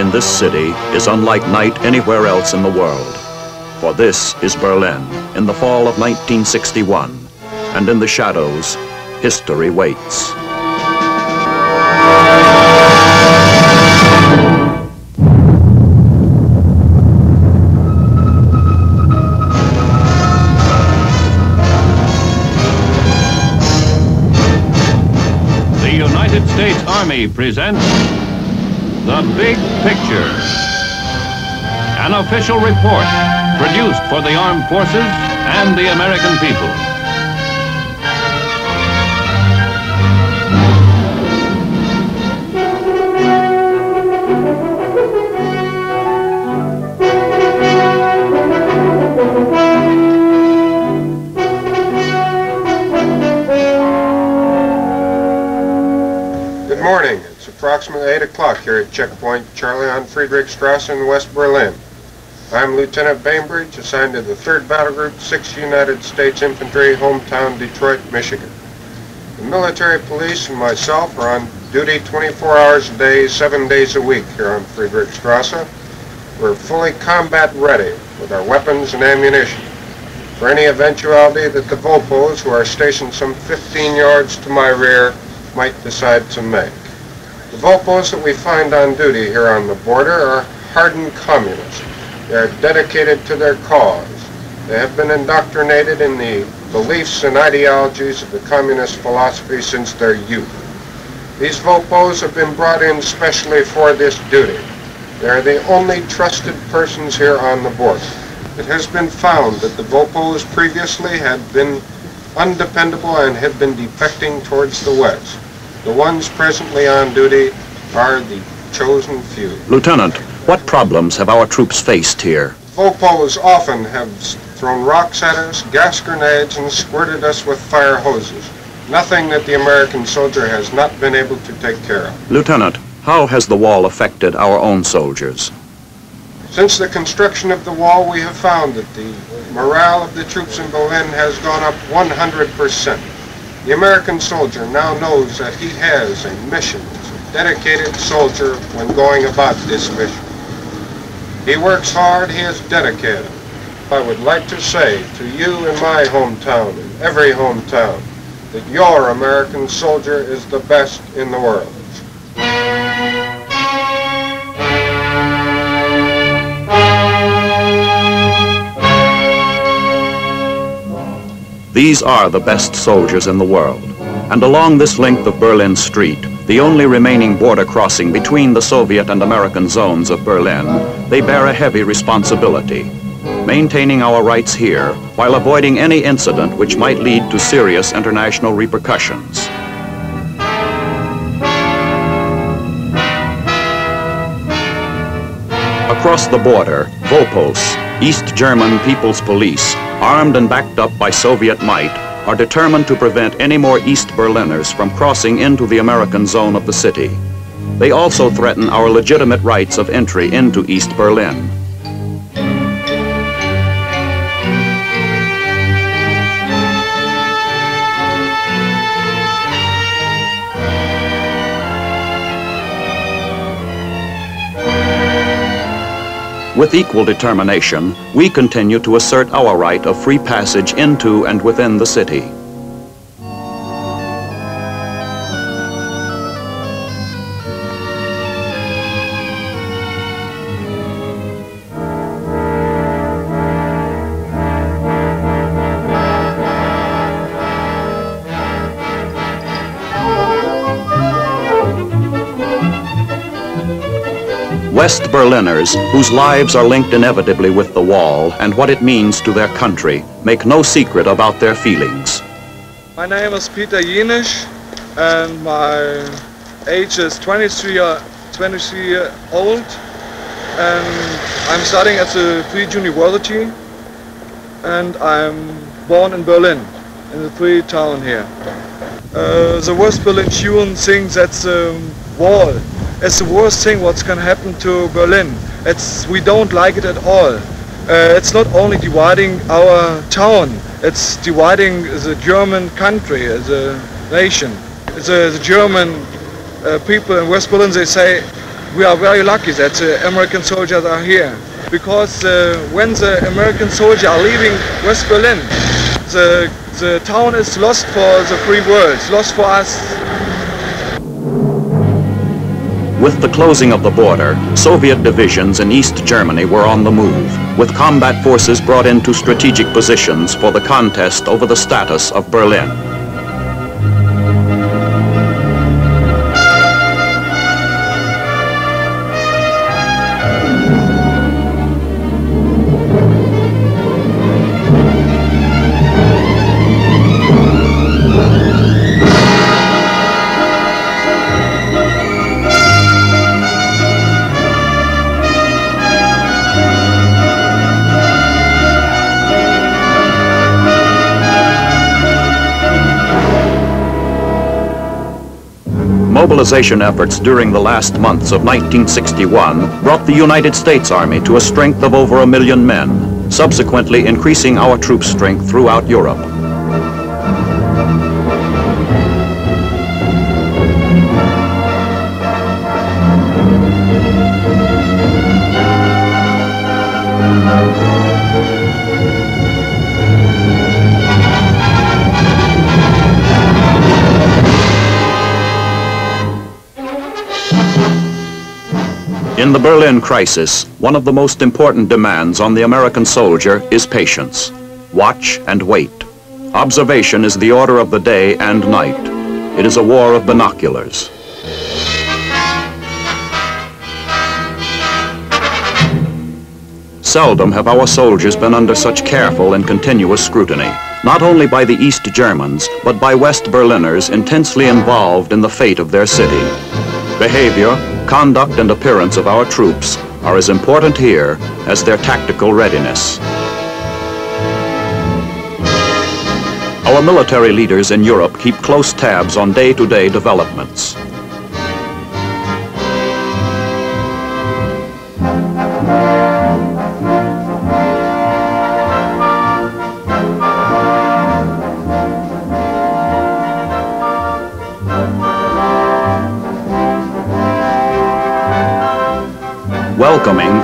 In this city is unlike night anywhere else in the world. For this is Berlin in the fall of 1961, and in the shadows, history waits. The United States Army presents The Big Picture. An official report produced for the armed forces and the American people. Approximately 8 o'clock here at Checkpoint Charlie on Friedrichstrasse in West Berlin. I'm Lieutenant Bainbridge, assigned to the 3rd Battle Group, 6th United States Infantry, hometown Detroit, Michigan. The military police and myself are on duty 24 hours a day, 7 days a week here on Friedrichstrasse. We're fully combat ready with our weapons and ammunition for any eventuality that the Vopos, who are stationed some 15 yards to my rear, might decide to make. The Vopos that we find on duty here on the border are hardened communists. They are dedicated to their cause. They have been indoctrinated in the beliefs and ideologies of the communist philosophy since their youth. These Vopos have been brought in specially for this duty. They are the only trusted persons here on the border. It has been found that the Vopos previously had been undependable and had been defecting towards the west. The ones presently on duty are the chosen few. Lieutenant, what problems have our troops faced here? Vopos often have thrown rocks at us, gas grenades, and squirted us with fire hoses. Nothing that the American soldier has not been able to take care of. Lieutenant, how has the wall affected our own soldiers? Since the construction of the wall, we have found that the morale of the troops in Berlin has gone up 100%. The American soldier now knows that he has a mission, a dedicated soldier when going about this mission. He works hard, he is dedicated. I would like to say to you in my hometown, in every hometown, that your American soldier is the best in the world. These are the best soldiers in the world. And along this length of Berlin Street, the only remaining border crossing between the Soviet and American zones of Berlin, they bear a heavy responsibility. Maintaining our rights here while avoiding any incident which might lead to serious international repercussions. Across the border, Vopos, East German People's Police, armed and backed up by Soviet might, are determined to prevent any more East Berliners from crossing into the American zone of the city. They also threaten our legitimate rights of entry into East Berlin. With equal determination, we continue to assert our right of free passage into and within the city. West Berliners, whose lives are linked inevitably with the wall and what it means to their country, make no secret about their feelings. My name is Peter Jenisch and my age is 23 year, 23 year old and I'm studying at the Free University and I'm born in Berlin, in the free town here. Uh, the West Berlin tune thinks that the wall is the worst thing what's gonna happen to Berlin. It's, we don't like it at all. Uh, it's not only dividing our town, it's dividing the German country, the nation. The, the German uh, people in West Berlin, they say we are very lucky that the American soldiers are here because uh, when the American soldiers are leaving West Berlin, the, the town is lost for the free world, lost for us. With the closing of the border, Soviet divisions in East Germany were on the move, with combat forces brought into strategic positions for the contest over the status of Berlin. Mobilization efforts during the last months of 1961 brought the United States Army to a strength of over a million men, subsequently increasing our troop strength throughout Europe. In the Berlin crisis, one of the most important demands on the American soldier is patience. Watch and wait. Observation is the order of the day and night. It is a war of binoculars. Seldom have our soldiers been under such careful and continuous scrutiny, not only by the East Germans, but by West Berliners intensely involved in the fate of their city. Behavior, conduct and appearance of our troops are as important here as their tactical readiness. Our military leaders in Europe keep close tabs on day-to-day -day developments.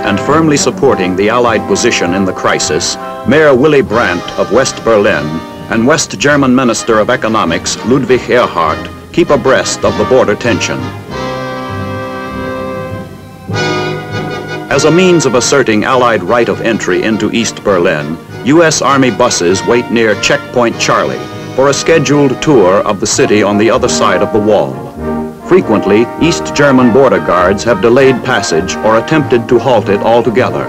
And firmly supporting the Allied position in the crisis, Mayor Willy Brandt of West Berlin and West German Minister of Economics Ludwig Erhard keep abreast of the border tension. As a means of asserting Allied right of entry into East Berlin, U.S. Army buses wait near Checkpoint Charlie for a scheduled tour of the city on the other side of the wall. Frequently, East German border guards have delayed passage or attempted to halt it altogether.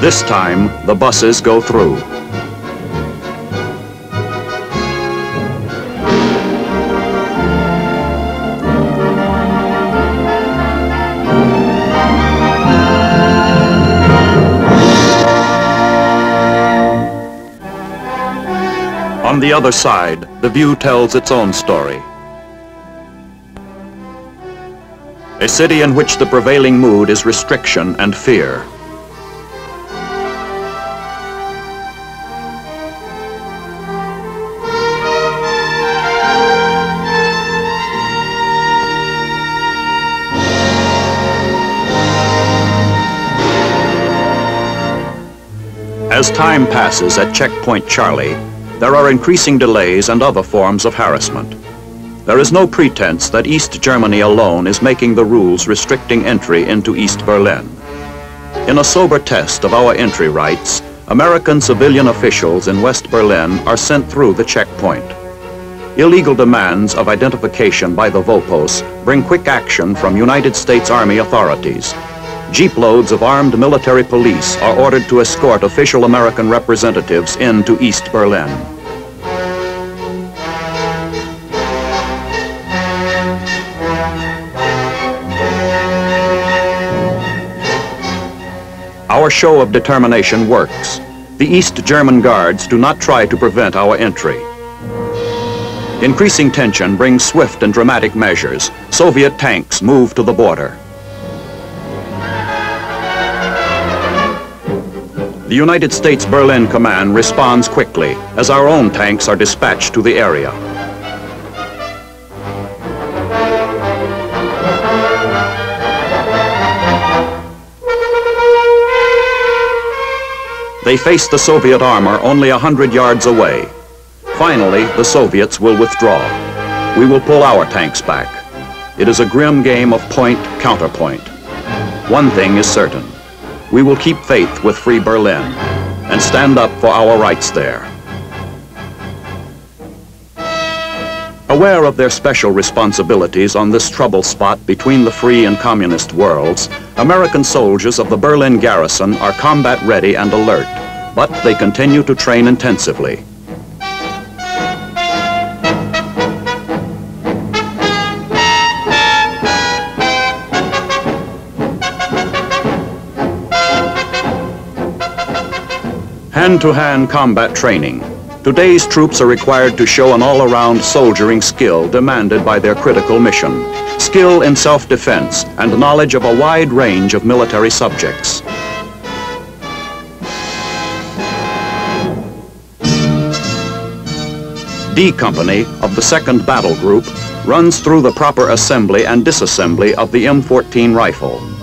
This time, the buses go through. On the other side, the view tells its own story. A city in which the prevailing mood is restriction and fear. As time passes at Checkpoint Charlie, there are increasing delays and other forms of harassment. There is no pretense that East Germany alone is making the rules restricting entry into East Berlin. In a sober test of our entry rights, American civilian officials in West Berlin are sent through the checkpoint. Illegal demands of identification by the Vopos bring quick action from United States Army authorities. Jeeploads of armed military police are ordered to escort official American representatives into East Berlin. Our show of determination works. The East German guards do not try to prevent our entry. Increasing tension brings swift and dramatic measures. Soviet tanks move to the border. The United States Berlin Command responds quickly as our own tanks are dispatched to the area. They face the Soviet armor only 100 yards away. Finally, the Soviets will withdraw. We will pull our tanks back. It is a grim game of point-counterpoint. One thing is certain. We will keep faith with Free Berlin and stand up for our rights there. Aware of their special responsibilities on this trouble spot between the free and communist worlds, American soldiers of the Berlin garrison are combat ready and alert, but they continue to train intensively. Hand-to-hand combat training. Today's troops are required to show an all-around soldiering skill demanded by their critical mission. Skill in self-defense and knowledge of a wide range of military subjects. D Company of the 2nd Battle Group runs through the proper assembly and disassembly of the M14 rifle.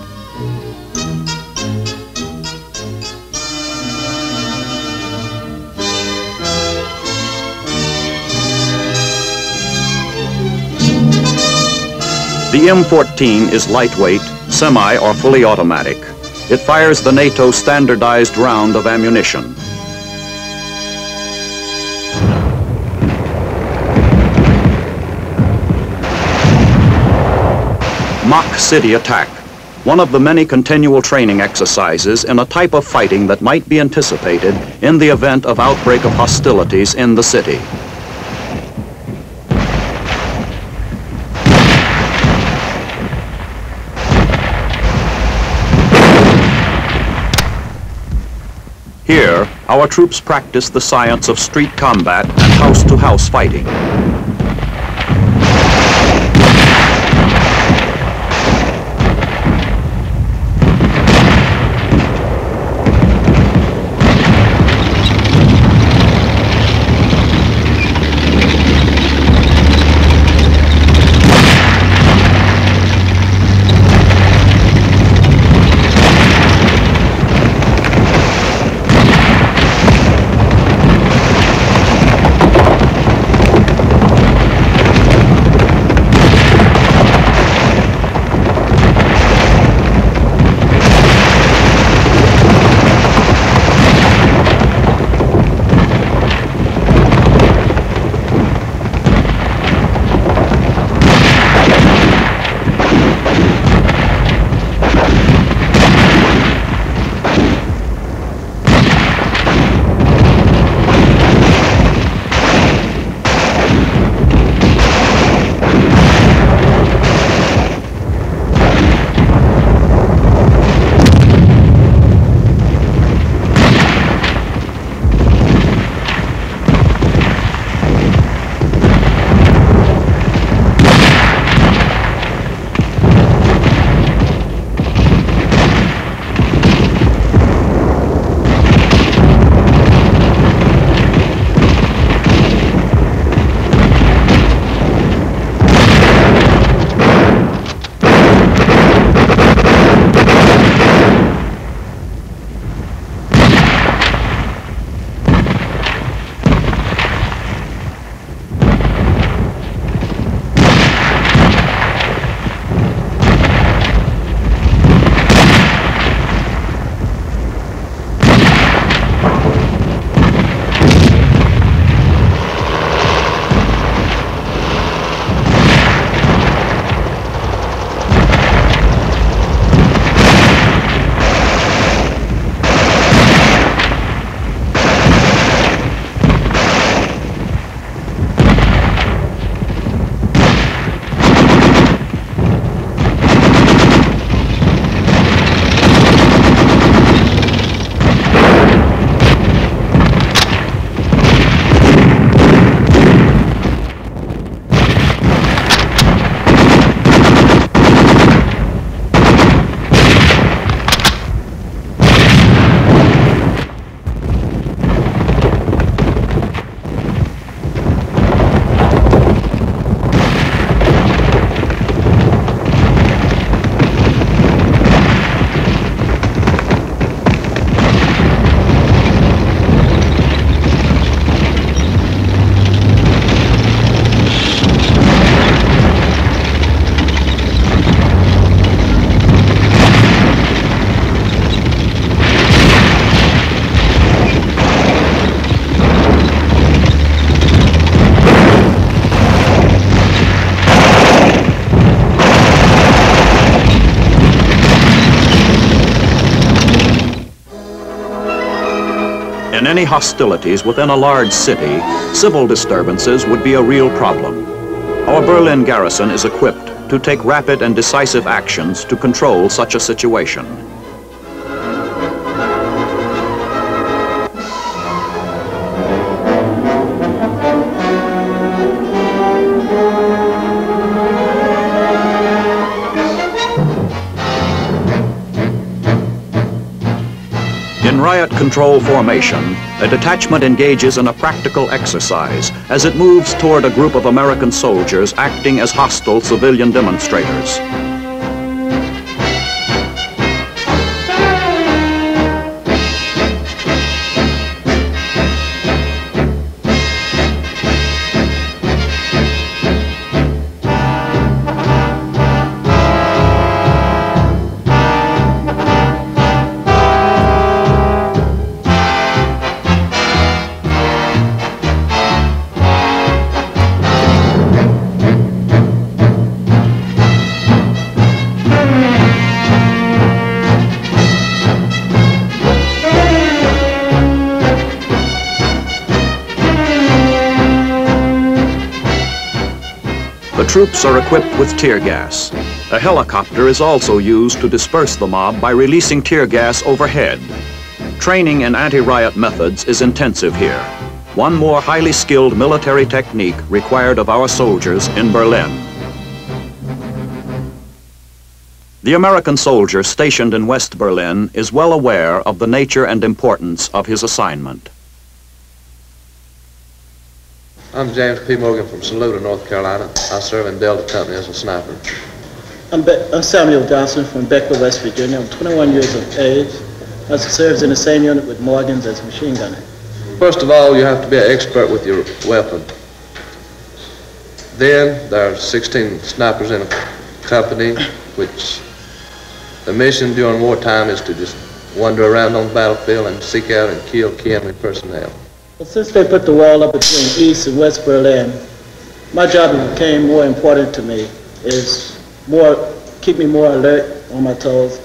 The M14 is lightweight, semi or fully automatic. It fires the NATO standardized round of ammunition. Mock City Attack, one of the many continual training exercises in a type of fighting that might be anticipated in the event of outbreak of hostilities in the city. Here, our troops practice the science of street combat and house-to-house fighting. Any hostilities within a large city, civil disturbances would be a real problem. Our Berlin garrison is equipped to take rapid and decisive actions to control such a situation. Riot control formation, a detachment engages in a practical exercise as it moves toward a group of American soldiers acting as hostile civilian demonstrators. Troops are equipped with tear gas. A helicopter is also used to disperse the mob by releasing tear gas overhead. Training in anti-riot methods is intensive here. One more highly skilled military technique required of our soldiers in Berlin. The American soldier stationed in West Berlin is well aware of the nature and importance of his assignment. I'm James P. Morgan from Saluda, North Carolina. I serve in Delta Company as a sniper. I'm, Be- I'm Samuel Johnson from Beckley, West Virginia. I'm 21 years of age. I serves in the same unit with Morgans as a machine gunner. First of all, you have to be an expert with your weapon. Then there are 16 snipers in a company, which the mission during wartime is to just wander around on the battlefield and seek out and kill key enemy personnel. But since they put the wall up between East and West Berlin, my job became more important to me. Is more keep me more alert on my toes,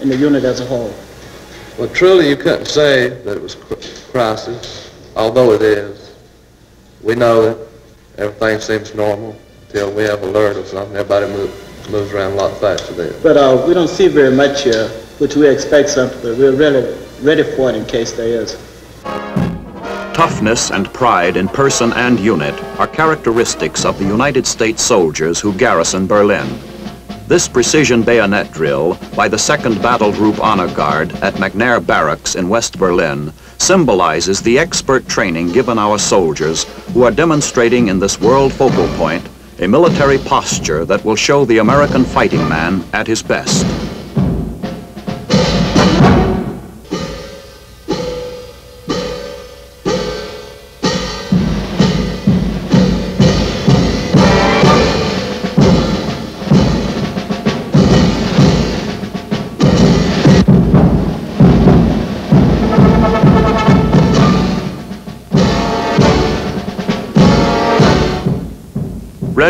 in the unit as a whole. Well, truly, you couldn't say that it was crisis, although it is. We know that everything seems normal until we have alert or something. Everybody move, moves around a lot faster there. But uh, we don't see very much here, which we expect something, but we're really ready for it in case there is. Toughness and pride in person and unit are characteristics of the United States soldiers who garrison Berlin. This precision bayonet drill by the 2nd Battle Group Honor Guard at McNair Barracks in West Berlin symbolizes the expert training given our soldiers who are demonstrating in this world focal point a military posture that will show the American fighting man at his best.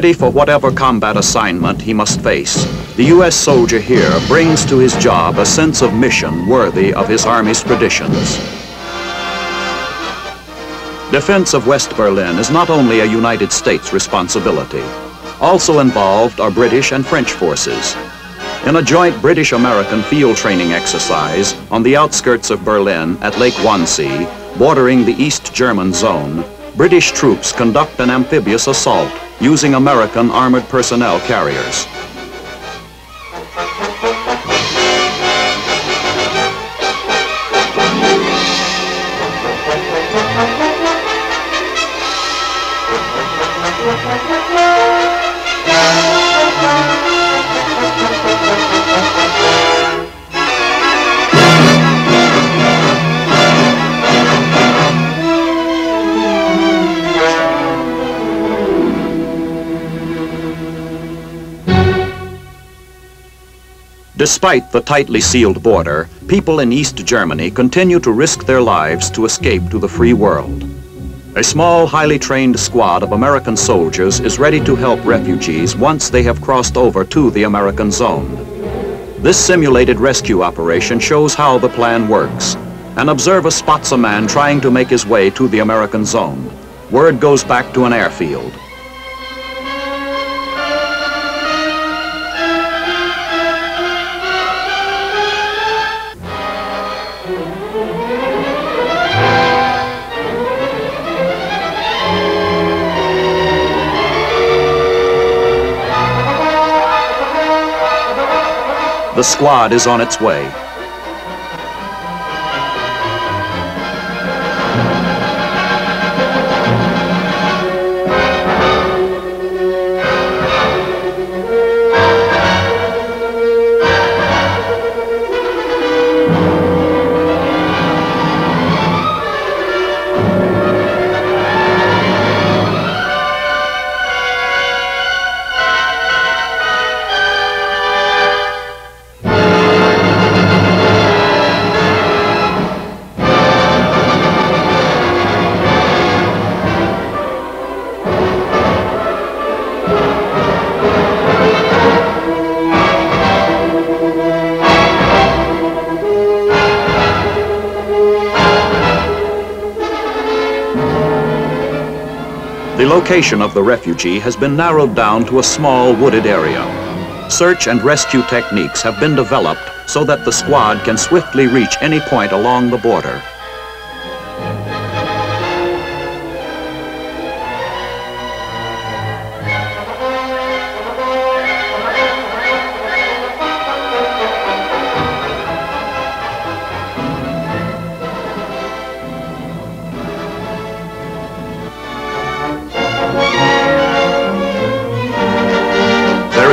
Ready for whatever combat assignment he must face, the U.S. soldier here brings to his job a sense of mission worthy of his Army's traditions. Defense of West Berlin is not only a United States responsibility. Also involved are British and French forces. In a joint British-American field training exercise on the outskirts of Berlin at Lake Wannsee, bordering the East German zone, British troops conduct an amphibious assault using American armored personnel carriers. Despite the tightly sealed border, people in East Germany continue to risk their lives to escape to the free world. A small, highly trained squad of American soldiers is ready to help refugees once they have crossed over to the American zone. This simulated rescue operation shows how the plan works. An observer spots a man trying to make his way to the American zone. Word goes back to an airfield. The squad is on its way. Location of the refugee has been narrowed down to a small wooded area. Search and rescue techniques have been developed so that the squad can swiftly reach any point along the border.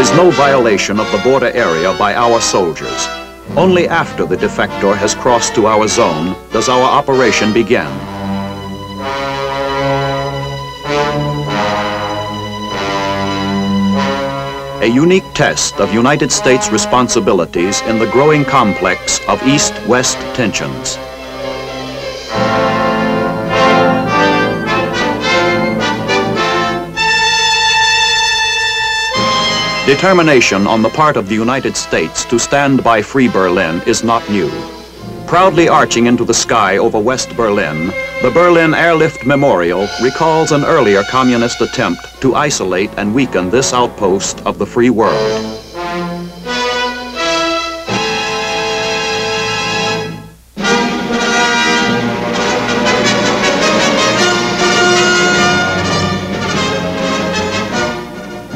Is no violation of the border area by our soldiers. Only after the defector has crossed to our zone does our operation begin. A unique test of United States responsibilities in the growing complex of East-West tensions. Determination on the part of the United States to stand by Free Berlin is not new. Proudly arching into the sky over West Berlin, the Berlin Airlift Memorial recalls an earlier communist attempt to isolate and weaken this outpost of the free world.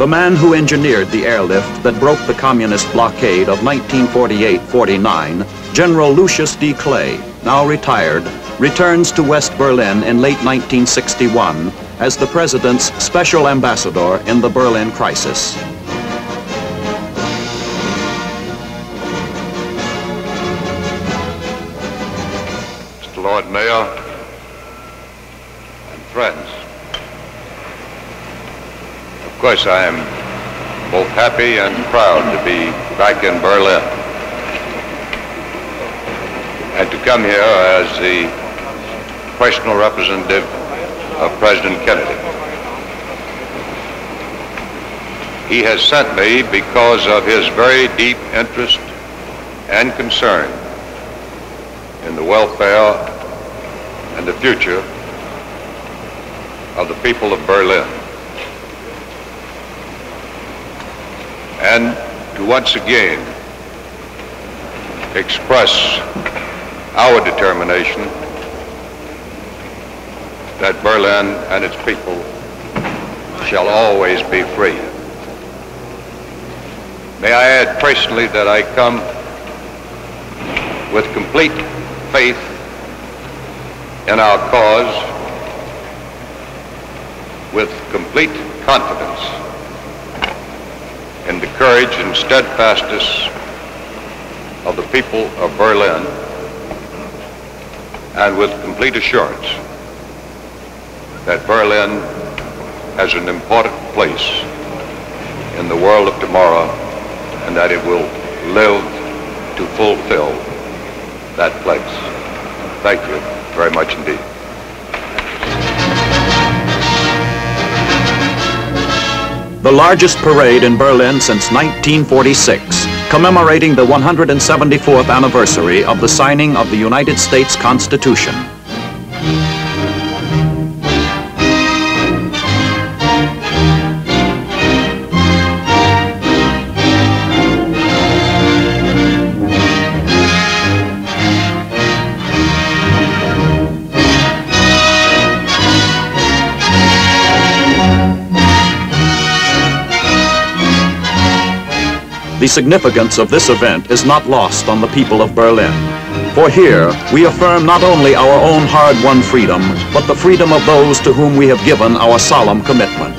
The man who engineered the airlift that broke the communist blockade of 1948-49, General Lucius D. Clay, now retired, returns to West Berlin in late 1961 as the president's special ambassador in the Berlin crisis. Course, I am both happy and proud to be back in Berlin and to come here as the personal representative of President Kennedy. He has sent me because of his very deep interest and concern in the welfare and the future of the people of Berlin. And to once again express our determination that Berlin and its people shall always be free. May I add personally that I come with complete faith in our cause, with complete confidence in the courage and steadfastness of the people of Berlin, and with complete assurance that Berlin has an important place in the world of tomorrow and that it will live to fulfill that place. Thank you very much indeed. The largest parade in Berlin since 1946 commemorating the 174th anniversary of the signing of the United States Constitution. The significance of this event is not lost on the people of Berlin. For here, we affirm not only our own hard-won freedom, but the freedom of those to whom we have given our solemn commitment.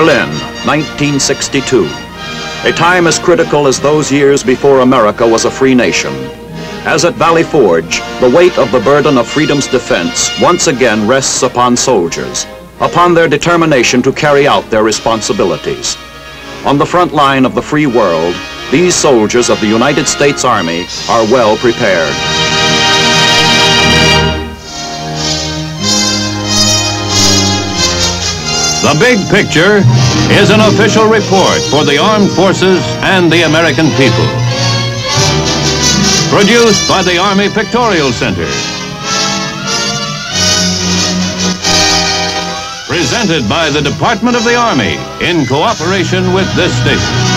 Berlin, 1962. A time as critical as those years before America was a free nation. As at Valley Forge, the weight of the burden of freedom's defense once again rests upon soldiers, upon their determination to carry out their responsibilities. On the front line of the free world, these soldiers of the United States Army are well prepared. The Big Picture is an official report for the armed forces and the American people. Produced by the Army Pictorial Center. Presented by the Department of the Army in cooperation with this station.